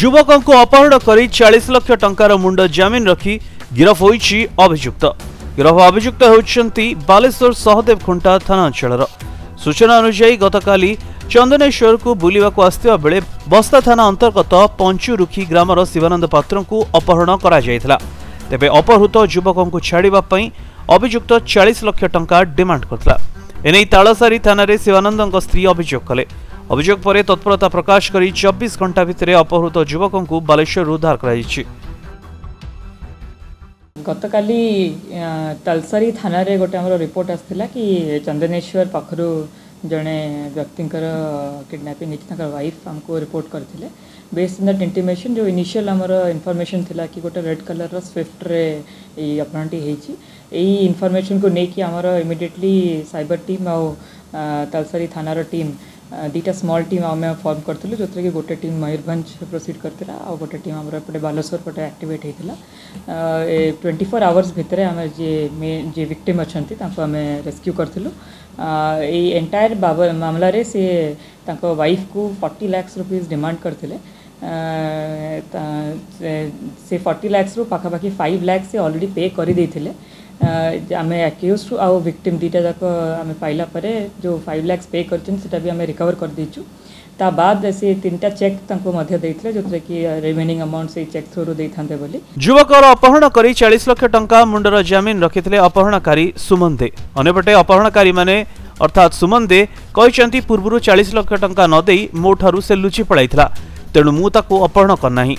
ଯୁବକଙ୍କୁ ଅପହରଣ କରି ଚାଳିଶ ଲକ୍ଷ ଟଙ୍କାର ମୁଣ୍ଡ ଜାମିନ ରଖି ଗିରଫ ହୋଇଛି ଅଭିଯୁକ୍ତ ଗିରଫ ଅଭିଯୁକ୍ତ ହେଉଛନ୍ତି ବାଲେଶ୍ୱର ସହଦେବ ଖୁଣ୍ଟା ଥାନା ଅଞ୍ଚଳର ସୂଚନା ଅନୁଯାୟୀ ଗତକାଲି ଚନ୍ଦନେଶ୍ୱରକୁ ବୁଲିବାକୁ ଆସିଥିବା ବେଳେ ବସ୍ତା ଥାନା ଅନ୍ତର୍ଗତ ପଞ୍ଚୁରୁଖି ଗ୍ରାମର ଶିବାନନ୍ଦ ପାତ୍ରଙ୍କୁ ଅପହରଣ କରାଯାଇଥିଲା ତେବେ ଅପହୃତ ଯୁବକଙ୍କୁ ଛାଡ଼ିବା ପାଇଁ ଅଭିଯୁକ୍ତ ଚାଳିଶ ଲକ୍ଷ ଟଙ୍କା ଡିମାଣ୍ଡ କରିଥିଲା ଏନେଇ ତାଳସାରୀ ଥାନାରେ ଶିବାନନ୍ଦଙ୍କ ସ୍ତ୍ରୀ ଅଭିଯୋଗ କଲେ ଅଭିଯୋଗ ପରେ ତତ୍ପରତା ପ୍ରକାଶ କରି ଚବିଶ ଘଣ୍ଟା ଭିତରେ ଅପହୃତ ଯୁବକଙ୍କୁ ବାଲେଶ୍ୱରରୁ ଉଦ୍ଧାର କରାଯାଇଛି ଗତକାଲି ତାଳସାରୀ ଥାନାରେ ଗୋଟେ ଆମର ରିପୋର୍ଟ ଆସିଥିଲା କି ଚନ୍ଦନେଶ୍ୱର ପାଖରୁ जड़े व्यक्ति किडनापिंग होती वाइफ आमको रिपोर्ट करते बेस्ट इन दट इंटीमेशन जो इनिशियल आम इनफर्मेसन थी कि गोटे रेड कलर रा स्विफ्ट रे अपहरणटी यही इनफर्मेसन को लेकिन आमर इमिडियेटली सबर टीम आउ तलसरी थाना टीम ଦୁଇଟା ସ୍ମଲ୍ ଟିମ୍ ଆମେ ଫର୍ମ କରିଥିଲୁ ଯେଉଁଥିରେକି ଗୋଟେ ଟିମ୍ ମୟୂରଭଞ୍ଜ ପ୍ରୋସିଡ଼୍ କରିଥିଲା ଆଉ ଗୋଟେ ଟିମ୍ ଆମର ଏପଟେ ବାଲେଶ୍ୱର ପଟେ ଆକ୍ଟିଭେଟ୍ ହେଇଥିଲା ଏ ଟ୍ୱେଣ୍ଟି ଫୋର୍ ଆୱାର୍ସ ଭିତରେ ଆମେ ଯିଏ ମେ ଯିଏ ଭିକ୍ଟିମ୍ ଅଛନ୍ତି ତାଙ୍କୁ ଆମେ ରେସ୍କ୍ୟୁ କରିଥିଲୁ ଏଇ ଏଣ୍ଟାୟାର ବାବ ମାମଲାରେ ସିଏ ତାଙ୍କ ୱାଇଫ୍କୁ ଫର୍ଟି ଲାକ୍ସ ରୁପିଜ୍ ଡିମାଣ୍ଡ କରିଥିଲେ ସେ ଫର୍ଟି ଲାକ୍ସରୁ ପାଖାପାଖି ଫାଇଭ୍ ଲାକ୍ସ ସେ ଅଲରେଡ଼ି ପେ କରିଦେଇଥିଲେ आम आक्यूज आउ विक्टीम दुटा जाक आम पाइला जो फाइव लैक्स पे करा भी आम रिकवर कर देचु ता बाद से तीन चेक तंको मध्य देथले जो कि रिमेनिंग अमाउंट से चेक थ्रू रो देथांते बोली युवक और अपहरण करी 40 लाख टंका मुंडर जमीन रखितले अपहरणकारी सुमन दे अने पटे अपहरणकारी माने अर्थात सुमन दे कहिचंती पूर्वरो 40 लाख टंका न देई मोठारु से लुची पडाइथला तेनु मु ताको अपहरण कर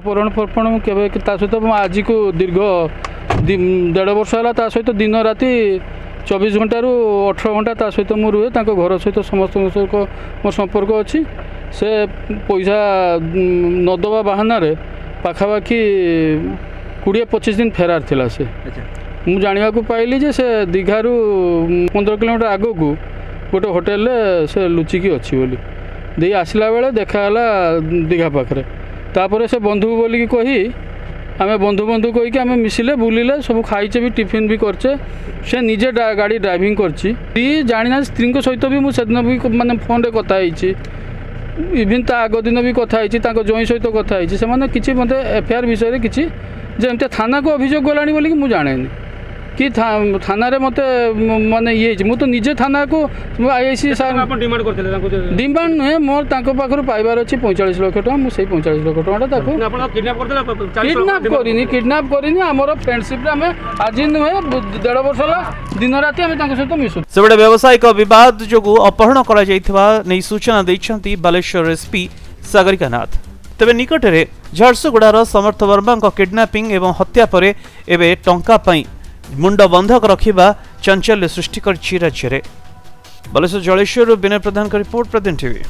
अपहरण फरफण मु केबे के ता सहित आज को दीर्घ ଦେଢ଼ ବର୍ଷ ହେଲା ତା ସହିତ ଦିନ ରାତି ଚବିଶ ଘଣ୍ଟାରୁ ଅଠର ଘଣ୍ଟା ତା ସହିତ ମୁଁ ରୁହେ ତାଙ୍କ ଘର ସହିତ ସମସ୍ତଙ୍କ ସହିତ ମୋ ସମ୍ପର୍କ ଅଛି ସେ ପଇସା ନଦେବା ବାହାନାରେ ପାଖାପାଖି କୋଡ଼ିଏ ପଚିଶ ଦିନ ଫେରାର ଥିଲା ସେ ମୁଁ ଜାଣିବାକୁ ପାଇଲି ଯେ ସେ ଦୀଘାରୁ ପନ୍ଦର କିଲୋମିଟର ଆଗକୁ ଗୋଟେ ହୋଟେଲରେ ସେ ଲୁଚିକି ଅଛି ବୋଲି ଦେଇ ଆସିଲା ବେଳେ ଦେଖାହେଲା ଦୀଘା ପାଖରେ ତାପରେ ସେ ବନ୍ଧୁ ବୋଲିକି କହି ଆମେ ବନ୍ଧୁ ବନ୍ଧୁ କହିକି ଆମେ ମିଶିଲେ ବୁଲିଲେ ସବୁ ଖାଇଛେ ବି ଟିଫିନ୍ ବି କରିଛେ ସେ ନିଜେ ଗାଡ଼ି ଡ୍ରାଇଭିଂ କରିଛି ସ୍ତ୍ରୀ ଜାଣିନାହାନ୍ତି ସ୍ତ୍ରୀଙ୍କ ସହିତ ବି ମୁଁ ସେଦିନ ବି ମାନେ ଫୋନ୍ରେ କଥା ହେଇଛି ଇଭିନ୍ ତା ଆଗ ଦିନ ବି କଥା ହେଇଛି ତାଙ୍କ ଜ୍ୱାଇଁ ସହିତ କଥା ହେଇଛି ସେମାନେ କିଛି ମୋତେ ଏଫଆଇଆର୍ ବିଷୟରେ କିଛି ଯେ ଏମିତି ଥାନାକୁ ଅଭିଯୋଗ ଗଲାଣି ବୋଲିକି ମୁଁ ଜାଣେନି କି ଥାନାରେ ମୋତେ ମାନେ ଇଏ ହେଇଛି ମୁଁ ତ ନିଜେ ଥାନାକୁ ଆଇଆଇସି ସାର୍ ଡିମାଣ୍ଡ କରିଥିଲେ ଡିମାଣ୍ଡ ନୁହେଁ ମୋର ତାଙ୍କ ପାଖରୁ ପାଇବାର ଅଛି ପଇଁଚାଳିଶ ଲକ୍ଷ ଟଙ୍କା ମୁଁ ସେଇ ପଇଁଚାଳିଶ ଲକ୍ଷ ଟଙ୍କାଟା ତାକୁ କିଡ଼ନାପ୍ କରିନି କିଡ଼ନାପ୍ କରିନି ଆମର ଫ୍ରେଣ୍ଡସିପ୍ରେ ଆମେ ଆଜି ନୁହେଁ ଦେଢ଼ ବର୍ଷ ହେଲା ଦିନ ରାତି ଆମେ ତାଙ୍କ ସହିତ ମିଶୁ ସେପଟେ ବ୍ୟବସାୟିକ ବିବାଦ ଯୋଗୁଁ ଅପହରଣ କରାଯାଇଥିବା ନେଇ ସୂଚନା ଦେଇଛନ୍ତି ବାଲେଶ୍ୱର ଏସ୍ପି ସାଗରିକା ନାଥ ତେବେ ନିକଟରେ ଝାରସୁଗୁଡ଼ାର ସମର୍ଥ ବର୍ମାଙ୍କ କିଡ୍ନାପିଂ ଏବଂ ହତ୍ୟା ପରେ ଏବେ ଟଙ୍କା ପାଇଁ ମୁଣ୍ଡ ବନ୍ଧକ ରଖିବା ଚାଞ୍ଚଲ୍ୟ ସୃଷ୍ଟି କରିଛି ରାଜ୍ୟରେ ବାଲେଶ୍ୱର ଜଳେଶ୍ୱରରୁ ବିନୟ ପ୍ରଧାନଙ୍କ ରିପୋର୍ଟ ପ୍ରଧାନ ଟିଭି